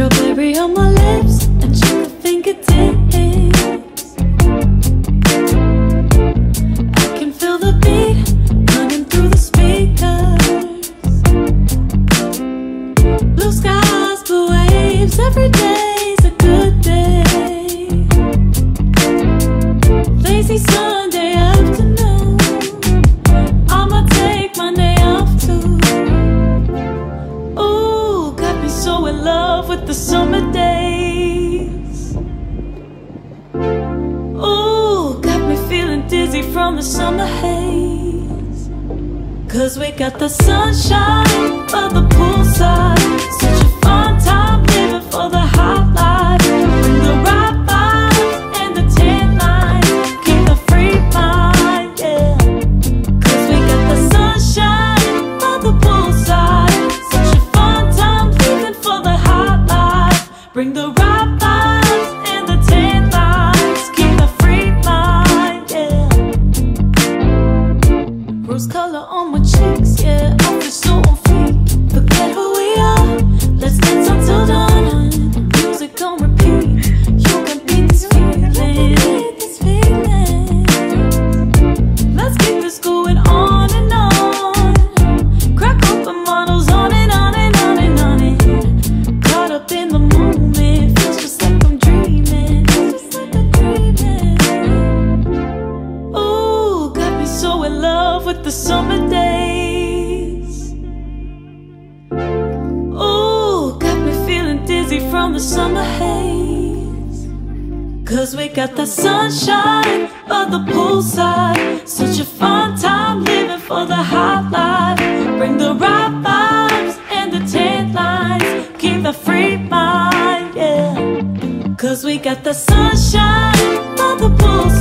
strawberry on my lips. the summer haze. Cause we got the sunshine of the poolside. color on my cheeks, yeah. with the summer days. Ooh, got me feeling dizzy from the summer haze. Cause we got the sunshine by the poolside. Such a fun time living for the hot life. Bring the right vibes and the tan lines. Keep a free mind, yeah. Cause we got the sunshine by the poolside.